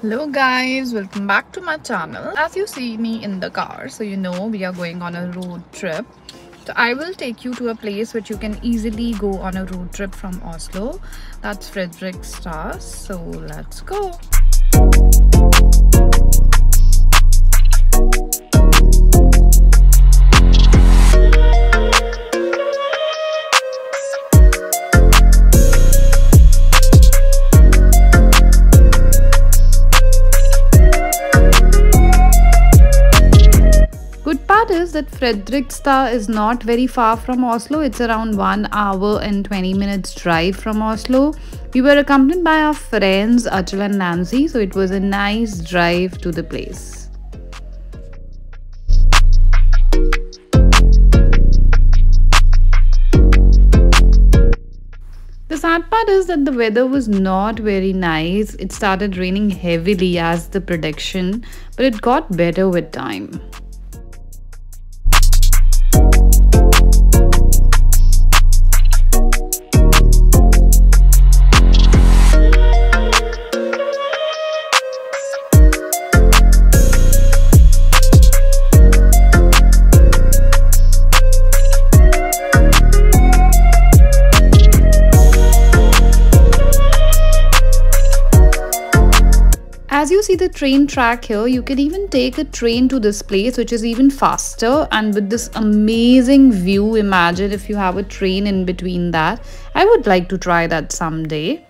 hello guys. Welcome back to my channel. As you see me in the car so you know we are going on a road trip. So i will take you to a place which you can easily go on a road trip from oslo. That's fredrikstad so let's go that Fredrikstad is not very far from Oslo. It's around 1 hour and 20 minutes drive from Oslo. We were accompanied by our friends Achal and Nancy, so it was a nice drive to the place. The sad part is that the weather was not very nice. It started raining heavily as the prediction, but it got better with time. As you see the train track here you can even take a train to this place which is even faster and with this amazing view. Imagine if you have a train in between that. I would like to try that someday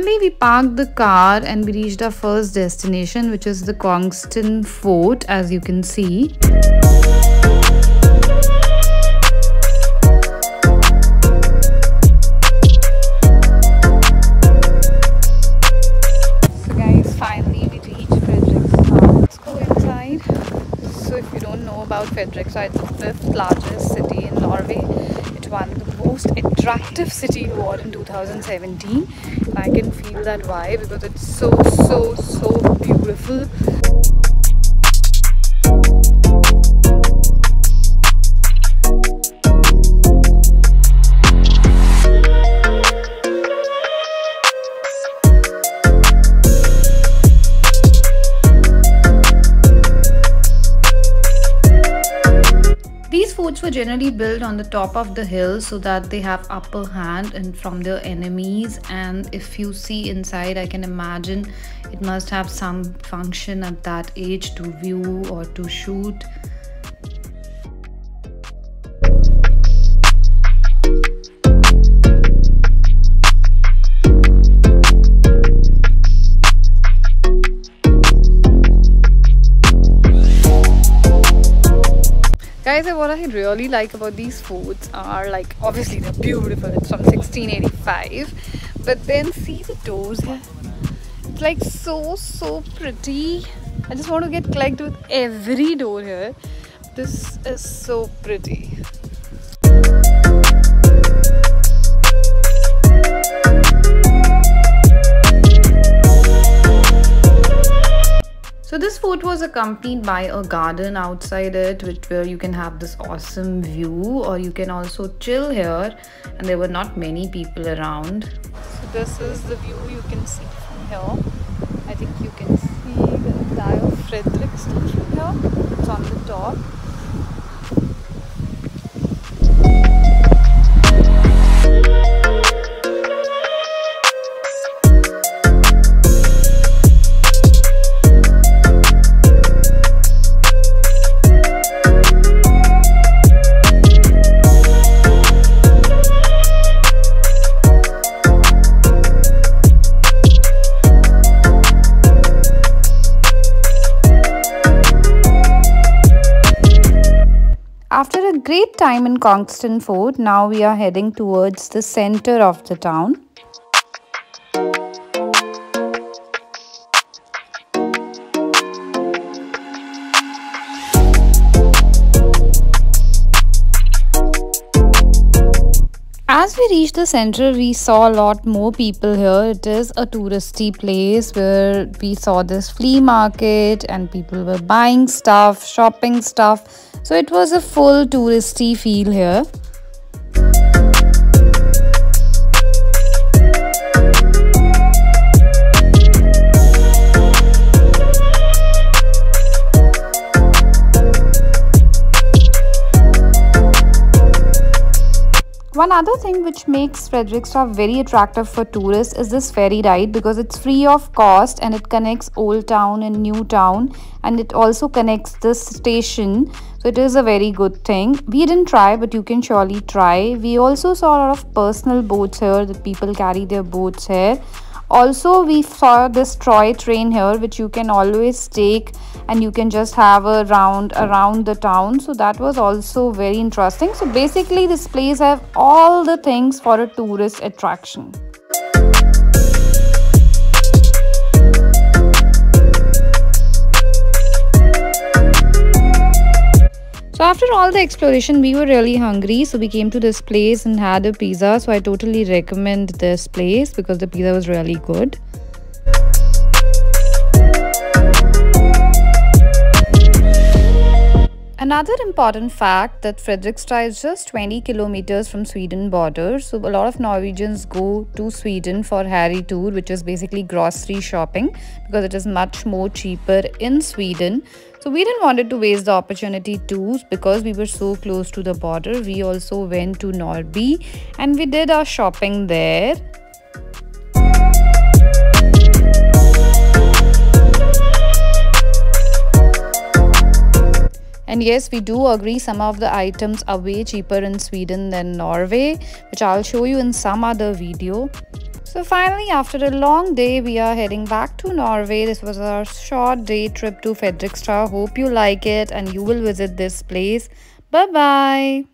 finally we parked the car and we reached our first destination which is the Kongsten Fort as you can see. So guys finally we reached Fredrikstad. Let's go inside. So if you don't know about Fredrikstad it's the fifth largest city in Norway. It won the most attractive city award in 2017 I can feel that vibe because it's so so so beautiful generally built on the top of the hill so that they have upper hand and from their enemies. And if you see inside i can imagine it must have some function at that age to view or to shoot guys what i really like about these foods are like obviously they're beautiful. It's from 1685 but then see the doors here? It's like so so pretty. I just want to get clicked with every door here. This is so pretty So this fort was accompanied by a garden outside it which where you can have this awesome view or you can also chill here and there were not many people around. So this is the view you can see from here. I think you can see the entire Fredrikstad from here. It's on the top. Time in Kongsten Fort, now we are heading towards the center of the town. as we reached the center, we saw a lot more people here. It is a touristy place where we saw this flea market and people were buying stuff, shopping stuff. So it was a full touristy feel here. One other thing which makes Fredrikstad very attractive for tourists is this ferry ride because it's free of cost and it connects Old Town and New Town and it also connects this station. So it is a very good thing. We didn't try but you can surely try. We also saw a lot of personal boats here that people carry their boats here also we saw this toy train here which you can always take and you can just have a round around the town. So that was also very interesting. So basically this place have all the things for a tourist attraction after all the exploration, we were really hungry. So we came to this place and had a pizza. So I totally recommend this place because the pizza was really good. Another important fact that Fredrikstad is just 20 kilometers from Sweden border. So a lot of Norwegians go to Sweden for Harry tour which is basically grocery shopping because it is much more cheaper in Sweden. So we didn't wanted to waste the opportunity too because we were so close to the border. We also went to Nordby and we did our shopping there. And yes, we do agree some of the items are way cheaper in Sweden than Norway, which I'll show you in some other video. So finally, after a long day, we are heading back to Norway. This was our short day trip to Fredrikstad. Hope you like it and you will visit this place. Bye-bye.